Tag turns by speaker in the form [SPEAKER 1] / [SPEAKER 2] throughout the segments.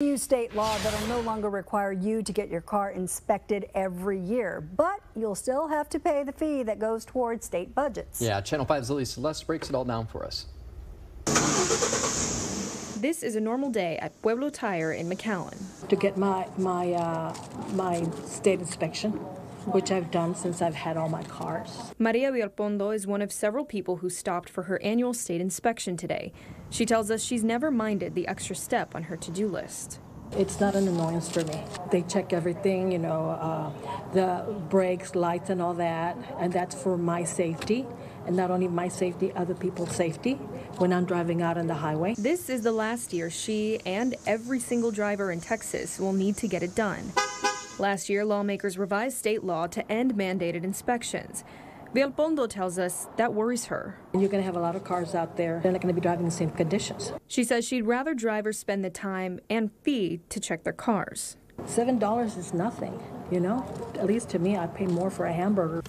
[SPEAKER 1] New state law that'll no longer require you to get your car inspected every year, but you'll still have to pay the fee that goes towards state budgets.
[SPEAKER 2] Yeah, Channel 5's Lily Celeste breaks it all down for us.
[SPEAKER 3] This is a normal day at Pueblo Tire in McAllen.
[SPEAKER 4] To get my my uh, my state inspection, which I've done since I've had all my cars.
[SPEAKER 3] Maria Villalpando is one of several people who stopped for her annual state inspection today. She tells us she's never minded the extra step on her to-do list.
[SPEAKER 4] It's not an annoyance for me. They check everything, you know, uh, the brakes, lights, and all that, and that's for my safety, and not only my safety, other people's safety when I'm driving out on the highway.
[SPEAKER 3] This is the last year she and every single driver in Texas will need to get it done. Last year, lawmakers revised state law to end mandated inspections. Villalpando tells us that worries her.
[SPEAKER 4] You're going to have a lot of cars out there. They're not going to be driving in the same conditions.
[SPEAKER 3] She says she'd rather drivers spend the time and fee to check their cars.
[SPEAKER 4] Seven dollars is nothing, you know? At least to me, I'd pay more for a hamburger.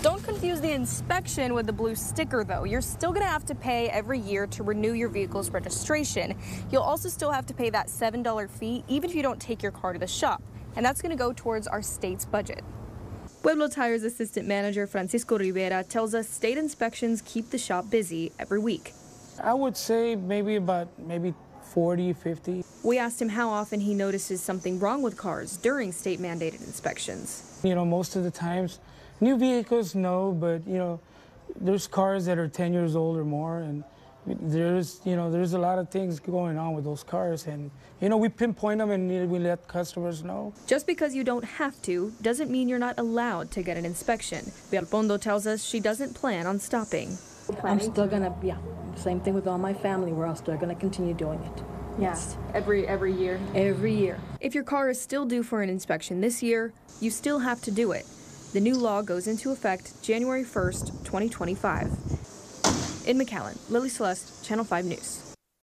[SPEAKER 3] Don't confuse the inspection with the blue sticker, though. You're still going to have to pay every year to renew your vehicle's registration. You'll also still have to pay that $7 fee, even if you don't take your car to the shop. And that's going to go towards our state's budget. Pueblo Tire's assistant manager Francisco Rivera tells us state inspections keep the shop busy every week.
[SPEAKER 5] I would say maybe about maybe 40, 50.
[SPEAKER 3] We asked him how often he notices something wrong with cars during state mandated inspections.
[SPEAKER 5] You know, most of the times, new vehicles, no, but you know, there's cars that are 10 years old or more, and there's you know there's a lot of things going on with those cars and you know we pinpoint them and we let customers know.
[SPEAKER 3] Just because you don't have to doesn't mean you're not allowed to get an inspection. Villalpando tells us she doesn't plan on stopping.
[SPEAKER 4] I'm still gonna yeah same thing with all my family. We're all still gonna continue doing it.
[SPEAKER 3] Yes. every every year.
[SPEAKER 4] Every year.
[SPEAKER 3] If your car is still due for an inspection this year you still have to do it. The new law goes into effect January 1st 2025 in McAllen, Lily Celeste, Channel 5 News.